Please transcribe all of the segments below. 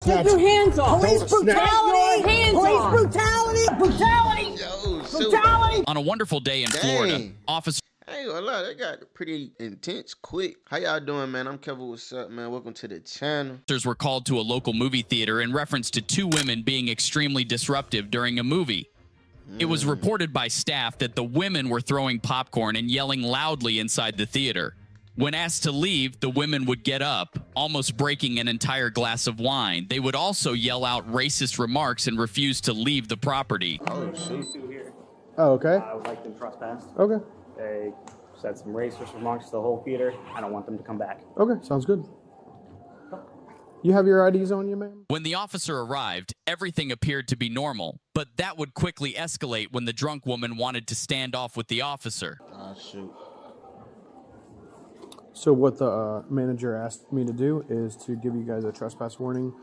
Take your hands off. Police brutality! Hands Police off. brutality! Brutality! Yo. Brutality! On a wonderful day in Dang. Florida, officers I ain't gonna lie, that got pretty intense quick. How y'all doing, man? I'm Kevin. What's up, man? Welcome to the channel. were called to a local movie theater in reference to two women being extremely disruptive during a movie. It was hmm. reported by staff that the women were throwing popcorn and yelling loudly inside the theater. When asked to leave, the women would get up, almost breaking an entire glass of wine. They would also yell out racist remarks and refuse to leave the property. Oh shoot. two here. Oh, okay. I would like them trespassed. Okay. They said some racist remarks to the whole theater. I don't want them to come back. Okay. Sounds good. You have your IDs on you, man? When the officer arrived, everything appeared to be normal, but that would quickly escalate when the drunk woman wanted to stand off with the officer. Oh shoot. So what the uh, manager asked me to do is to give you guys a trespass warning.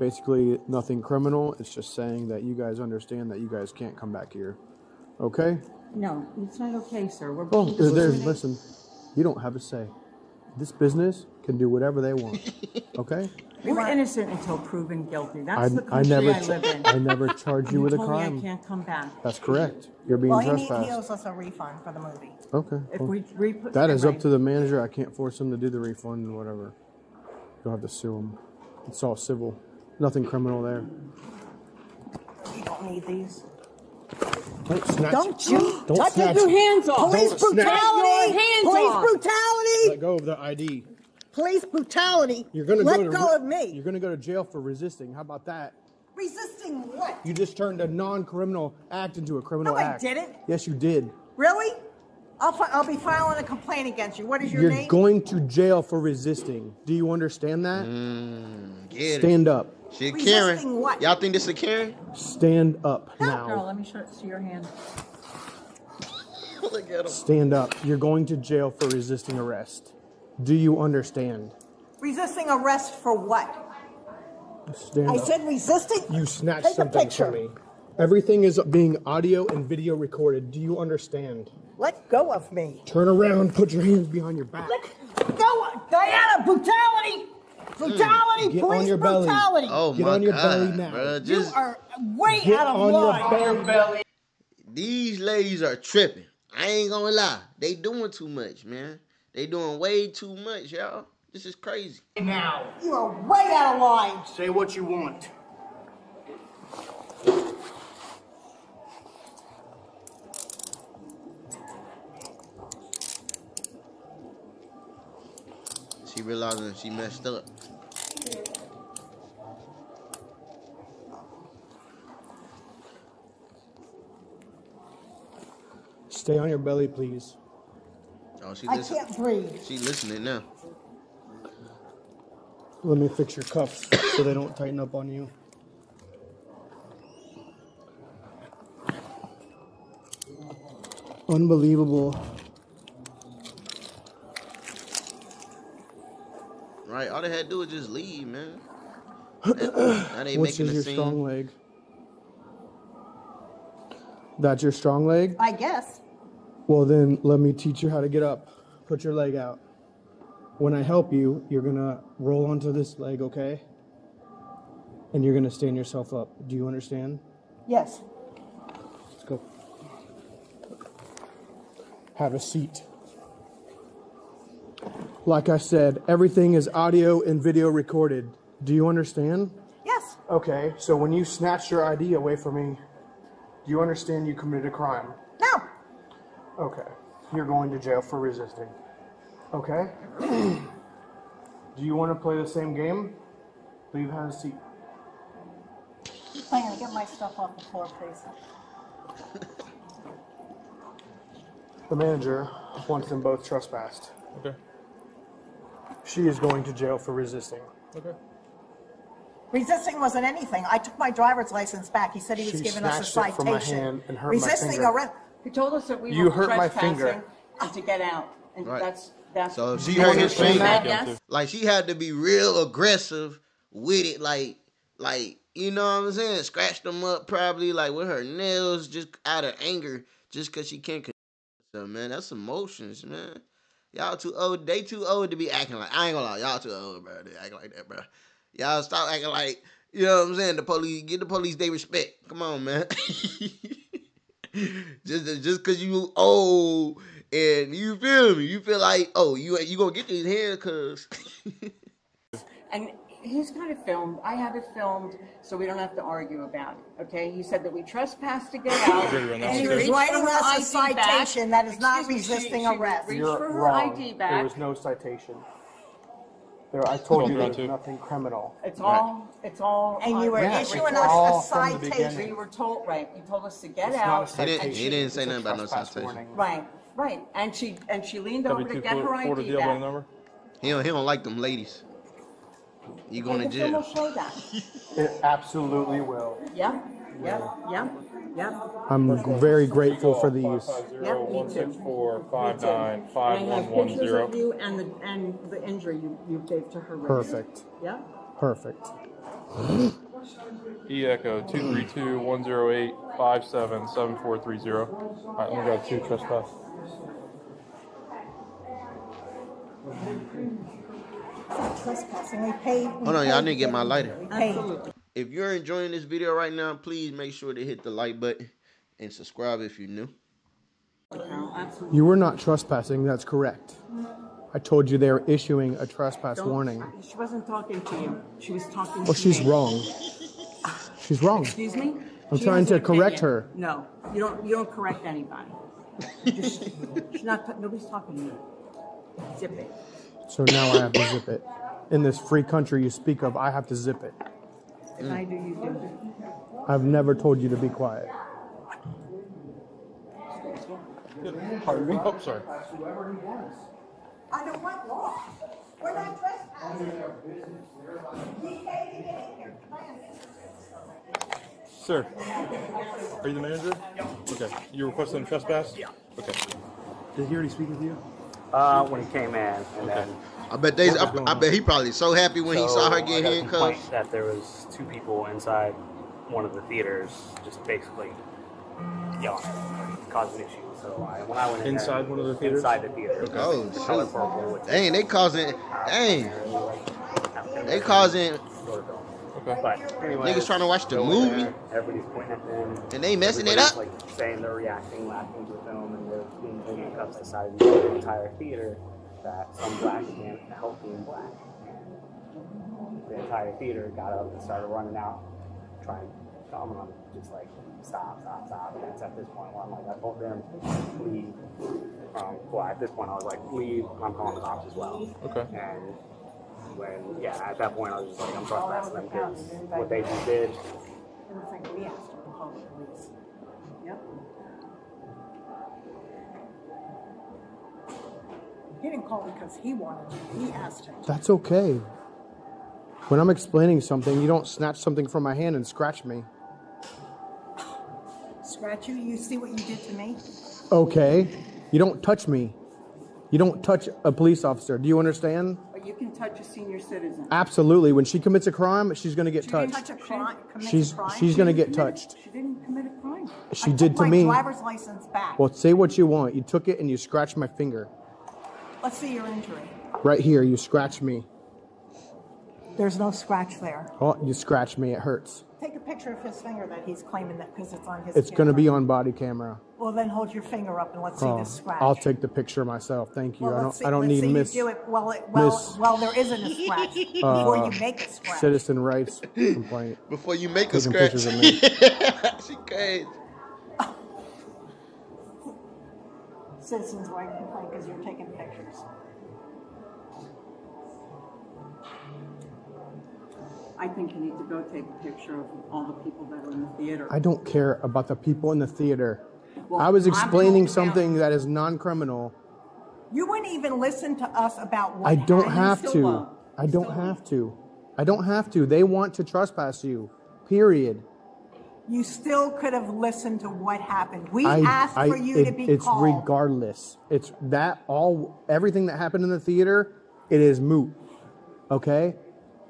Basically, nothing criminal. It's just saying that you guys understand that you guys can't come back here. Okay? No, it's not okay, sir. We're Oh, there's listen. You don't have a say. This business can do whatever they want. Okay? We're innocent until proven guilty. I, That's the I country I, never live in. I never charge you with a told me I crime. can't come back. That's correct. You're being Well, he, need, he trespassed. owes us a refund for the movie. Okay. If well, we re- put that is up to the manager. I can't force him to do the refund and whatever. You'll have to sue him. It's all civil. Nothing criminal there. You don't need these. Don't snatch. Don't you Don't touch snatch. Take your hands off. Police Don't snatch. brutality! Your hands Police off. brutality! Let go of the ID. Police brutality! You're gonna Let go to go of me. You're gonna go to jail for resisting. How about that? Resisting what? You just turned a non-criminal act into a criminal No, I didn't. Yes, you did. Really? I'll, fi- I'll be filing a complaint against you. What is your You're name? going to jail for resisting. Do you understand that? Mm, get it. Stand up. Shit, Resisting Karen. what? Y'all think this is Karen? Stand up Girl, now. let me show, see your hand. Look at him. Stand up. You're going to jail for resisting arrest. Do you understand? Resisting arrest for what? Stand I up. said resisting? You snatched Take something from me. Everything is being audio and video recorded. Do you understand? Let go of me. Turn around. Put your hands behind your back. Let go Diana! Brutality! Brutality! Mm. Get on Police your belly. brutality! Oh Get my on your god, belly now. bruh. you Just are way Get out of on line. your belly. these ladies are tripping. I ain't gonna lie. They doing too much, man. They doing way too much, y'all. This is crazy. Now. You are way out of line. Say what you want. She realizing she messed up. Stay on your belly, please. Oh, she I listen. can't breathe. She listening now. Let me fix your cuffs so they don't tighten up on you. Unbelievable. Right? All they had to do was just leave, man. now they Which making is a your scene. strong leg? That's your strong leg? I guess. Well, then let me teach you how to get up. Put your leg out. When I help you, you're gonna roll onto this leg, okay? And you're gonna stand yourself up. Do you understand? Yes. Let's go. Have a seat. Like I said, everything is audio and video recorded. Do you understand? Yes. Okay, so when you snatched your ID away from me, do you understand you committed a crime? No. Okay. You're going to jail for resisting. Okay? do you want to play the same game? Leave have a seat. I'm gonna get my stuff off the floor, please. The manager wants them both trespassed. Okay. She is going to jail for resisting. Okay. Resisting wasn't anything. I took my driver's license back. He said he was She giving us a snatched it from my citation. hand and hurt my Resisting finger. arrest. He told us that we You were hurt my finger. trespassing and to get out. And Right. that's, that's. So if she hurt his understand finger, that? Yes. like she had to be real aggressive with it, like, like you know what I'm saying? Scratched them up probably like with her nails, just out of anger, just cause she can't. Control herself, man, that's emotions, man. Y'all too old. They too old to be acting like. I ain't gonna lie, y'all too old, bro. They acting like that, bro. Y'all stop acting like You know what I'm saying? The police give the police they respect. Come on, man. just just cause you old and you feel me, you feel like oh you you gonna get these hair cause And he's got it filmed. I have it filmed, so we don't have to argue about it. Okay? He said that we trespassed to get out. Agree on that and one, he too. reached Writing for us a ID back. citation that is not Excuse me, she- resisting she arrest. Reached You're for her wrong. ID There was no citation. There, I told you Round there's nothing criminal. It's all. It's all. And you were on issuing it's all us a from the citation. beginning. We were told right. You told us to get It's out. not a He didn't- he didn't say It's a nothing about no trespass citation. warning. Right, right. And she and she leaned over to W2 get her Florida ID deal by back. number. he don't he don't like them ladies. You going to And the film will jail. show that. It absolutely will. Yep, yep, yep, yep. I'm very grateful for these. Yep, me too. five nine And I have pictures of you and the and the injury you, you gave to her wrist. Perfect. Yep. Perfect. E Echo two three two one zero eight five seven seven four three zero. All right, let me grab two trespass. Trespassing, we paid. we Hold on, y'all paid need to get my lighter. We. Absolutely. If you're enjoying this video right now, please make sure to hit the like button and subscribe if you're new. You were not trespassing. That's correct. I told you they were issuing a trespass Don't- warning. She wasn't talking to you. She was talking Well, to she's me. wrong. She's wrong. Excuse me? I'm She trying to correct opinion. her. No, you don't, you don't correct anybody. Just, she's not, nobody's talking to you. Zip it. So now I have to zip it. In this free country you speak of, I have to zip it. If I do, you do. I've never told you to be quiet. Pardon me. Oh, sorry. Under what law? We're not trespassing. We paid to get in here. Sir, are you the manager? Okay. You requested a trespass? Yeah. Okay. Did he already speak with you? Uh, when he came in, and then I bet they. I, I bet he probably so happy when he saw her get got a complaint handcuffed. that there was two people inside one of the theaters, just basically yelling, causing issues. So I, when I went in Inside there, one of the theaters? inside the theater, Oh, the color shoot. purple, which Dang, they causing. Dang, they causing. short. Okay. But anyway, Niggas trying to watch the movie? there, Everybody's pointing at them. And they messing it up? Like saying they're reacting, laughing to the film, and they're being holding handcuffs. I decided to the entire theater that some black can't help being black. The entire theater got up and started running out, trying to calm them, just like stop, stop, stop. And that's at this point where I'm like, I told them leave. Um, well, at this point I was like, leave. I'm calling the cops as well. Okay. And when, yeah, at that point I was just like, I'm trespassing them because what they just did It was like we asked her to call the police. He didn't call because he wanted to. He asked him. to. That's okay. When I'm explaining something, you don't snatch something from my hand and scratch me. Scratch you. You see what you did to me? Okay. You don't touch me. You don't touch a police officer. Do you understand? But you can touch a senior citizen. Absolutely. When she commits a crime, she's going to get She didn't touched. touch a crime. She's crime. she's going to get touched. She didn't commit a crime. She I did to my me. driver's license back. Well, say what you want. You took it and you scratched my finger. Let's see your injury. Right here, you scratched me. There's no scratch there. Oh, you scratched me. It hurts. Take a picture of his finger that he's claiming that because it's on his. It's going to be on body camera. Well, then hold your finger up and let's see Oh, this scratch. I'll take the picture myself. Thank you. Well, I don't. see, I don't need see Miss you do it. Well, it, well, Miss- well, there isn't a scratch before you uh, make a scratch. citizen rights complaint. Before you make a scratch. pictures of me. she crazy. Citizens right complaint because you're taking pictures. I think you need to go take a picture of all the people that are in the theater. I don't care about the people in the theater. Well, I was explaining going down- something that is non-criminal. You wouldn't even listen to us about what I don't have to. won't. I don't have to. I don't have to. They want to trespass you. Period. You still could have listened to what happened. We I, asked I- for you it- to be it's called. regardless. It's that all everything that happened in the theater. It is moot. Okay.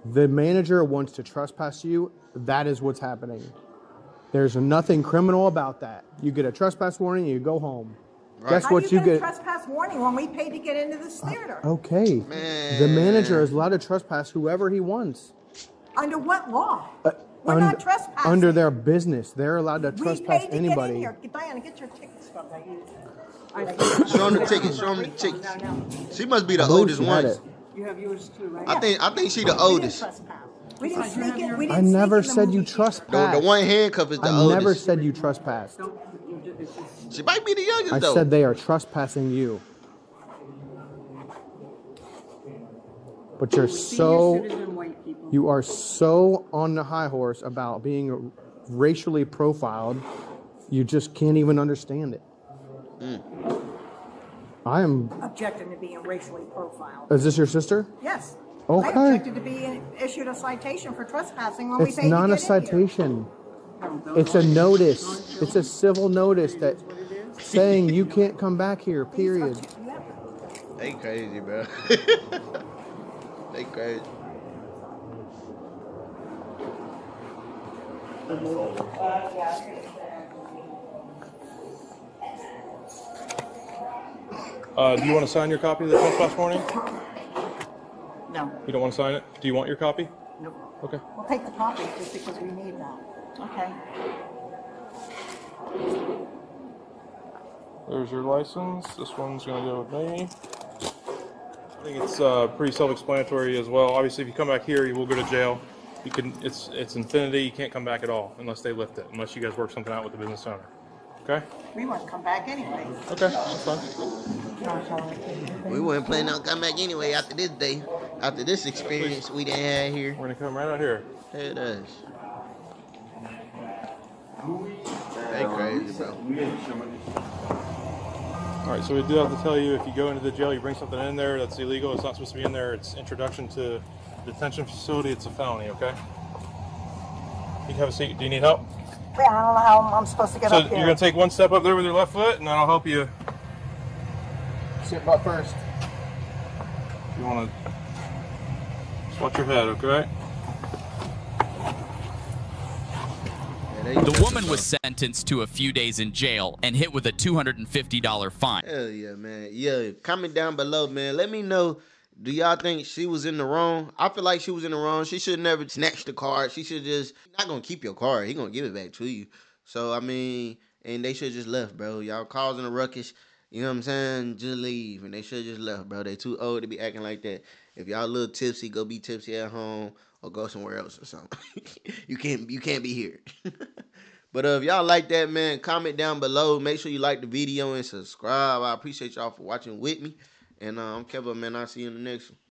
The manager wants to trespass you. That is what's happening. There's nothing criminal about that. You get a trespass warning. You go home. Guess How what you you get a get? Uh, trespass warning when we paid to get into this theater? Okay. The manager is allowed to trespass whoever he wants. Under what law? Uh, We're und- not trespassing. Under their business, they're allowed to We trespass paid to anybody. Get in here. Diana, get your tickets from there. Show them the tickets. Show them the tickets. No, no. She must be the I oldest one. You have yours too, right? I think I think she the We didn't oldest. trespass. We didn't Because you have sneak in. We I didn't sneak never in said you movie theater. trespassed. The, the one handcuff is the I oldest. never said you trespassed. Don't, you do, it's just, She might be the youngest I though. said they are trespassing you. But you're so citizen white people. You are so on the high horse about being racially profiled, you just can't even understand it. Mm. I am. Objecting to being racially profiled. Is this your sister? Yes. Okay. I objected to being issued a citation for trespassing when we It's paid not to a get in citation. It's a notice. It's a civil notice that saying you can't come back here. Period. Yeah. They crazy, bro. they crazy. Uh, do you want to sign your copy of the trespass warning? No, You don't want to sign it? Do you want your copy? no. Okay. We'll take the copy just because we need that. Okay. There's your license. This one's gonna go with me. I think it's uh, pretty self-explanatory as well. Obviously, if you come back here, you will go to jail. You can. It's it's infinity. You can't come back at all unless they lift it. Unless you guys work something out with the business owner. Okay. We want to come back anyway. Okay. That's fine. We weren't planning on coming back anyway after this day. After this experience we didn't have here. We're gonna come right out here. It does. They crazy, bro. All right. So we do have to tell you if you go into the jail, you bring something in there that's illegal. It's not supposed to be in there. It's introduction to detention facility. It's a felony. Okay. You have a seat. Do you need help? Yeah, I don't know how I'm supposed to get So up you're here. gonna take one step up there with your left foot, and then I'll help you. Sit butt first. You want to just watch your head, okay? The woman was sentenced to a few days in jail and hit with a $250 fine. Hell yeah, man. Yeah, comment down below, man. Let me know. Do y'all think she was in the wrong? I feel like she was in the wrong. She should never snatch the card. She should just not gonna keep your card. He gonna give it back to you. So I mean, and they should just left, bro. Y'all causing a ruckus. You know what I'm saying? Just leave, and they should just left, bro. They too old to be acting like that. If y'all a little tipsy, go be tipsy at home or go somewhere else or something. you can't you can't be here. But uh, if y'all like that, man, comment down below. Make sure you like the video and subscribe. I appreciate y'all for watching with me. And uh, I'm Kevin, man. I'll see you in the next one.